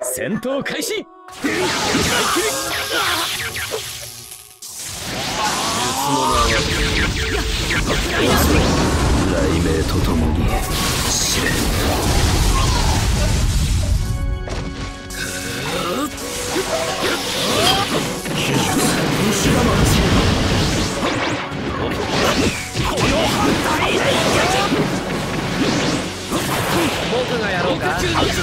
戦闘開始。雷鳴とともに。僕がやろうか。こっちはいいぞ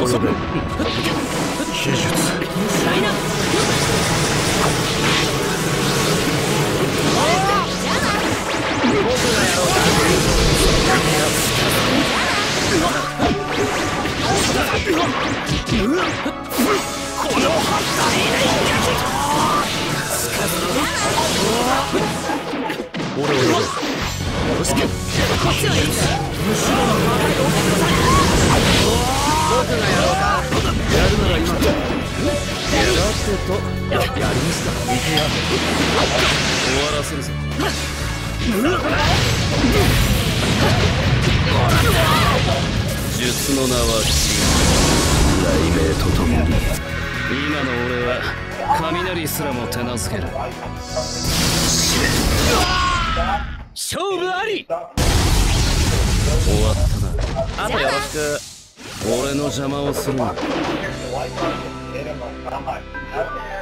を呼べ秘術。俺を呼べよろしくとややりますか行けや終わらせるぞ術の名は雷鳴とともに今の俺は雷すらも手なずける勝負あり終わったな。あとよろしく。俺の邪魔をするな did in my.